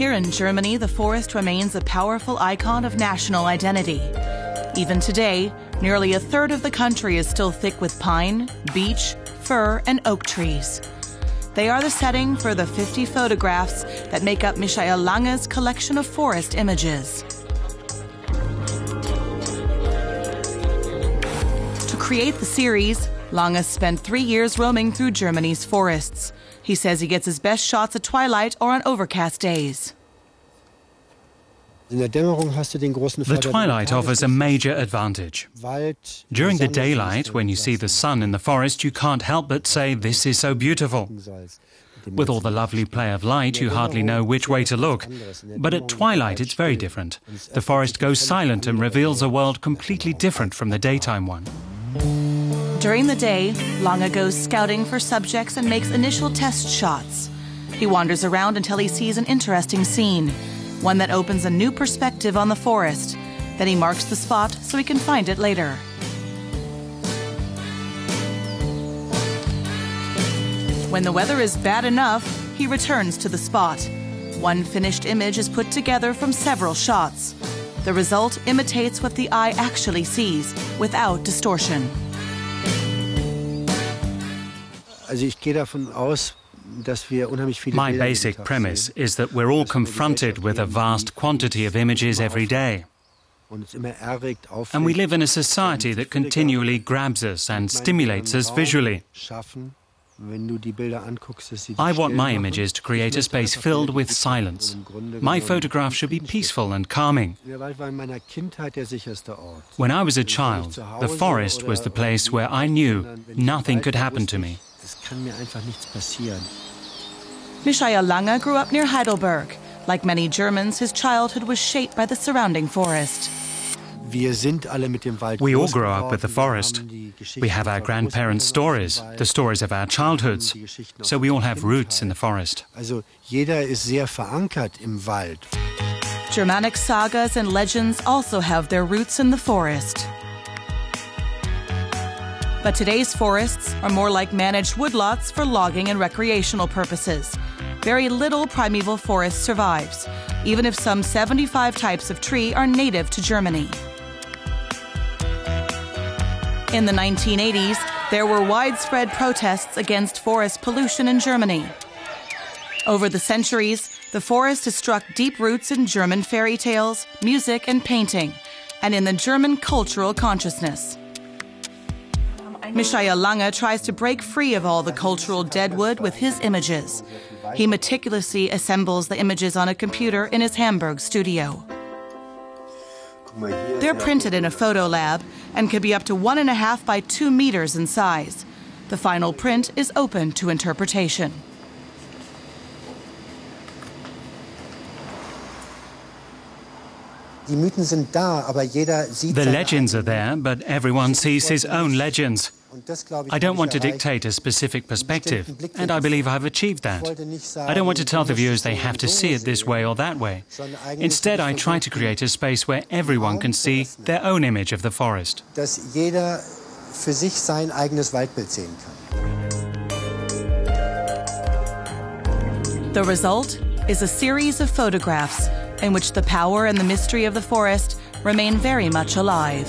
Here in Germany, the forest remains a powerful icon of national identity. Even today, nearly a third of the country is still thick with pine, beech, fir, and oak trees. They are the setting for the 50 photographs that make up Michael Lange's collection of forest images. To create the series, Lange spent three years roaming through Germany's forests. He says he gets his best shots at twilight or on overcast days. The twilight offers a major advantage. During the daylight, when you see the sun in the forest, you can't help but say, This is so beautiful. With all the lovely play of light, you hardly know which way to look. But at twilight, it's very different. The forest goes silent and reveals a world completely different from the daytime one. During the day, Lange goes scouting for subjects and makes initial test shots. He wanders around until he sees an interesting scene one that opens a new perspective on the forest. Then he marks the spot so he can find it later. When the weather is bad enough, he returns to the spot. One finished image is put together from several shots. The result imitates what the eye actually sees without distortion. My basic premise is that we're all confronted with a vast quantity of images every day. And we live in a society that continually grabs us and stimulates us visually. I want my images to create a space filled with silence. My photograph should be peaceful and calming. When I was a child, the forest was the place where I knew nothing could happen to me. Michael Lange grew up near Heidelberg. Like many Germans, his childhood was shaped by the surrounding forest. We all grow up with the forest. We have our grandparents' stories, the stories of our childhoods. So we all have roots in the forest. Germanic sagas and legends also have their roots in the forest. But today's forests are more like managed woodlots for logging and recreational purposes. Very little primeval forest survives, even if some 75 types of tree are native to Germany. In the 1980s, there were widespread protests against forest pollution in Germany. Over the centuries, the forest has struck deep roots in German fairy tales, music, and painting, and in the German cultural consciousness. Michael Lange tries to break free of all the cultural deadwood with his images. He meticulously assembles the images on a computer in his Hamburg studio. They're printed in a photo lab and can be up to one and a half by two meters in size. The final print is open to interpretation. The legends are there, but everyone sees his own legends. I don't want to dictate a specific perspective, and I believe I've achieved that. I don't want to tell the viewers they have to see it this way or that way. Instead, I try to create a space where everyone can see their own image of the forest. The result is a series of photographs in which the power and the mystery of the forest remain very much alive.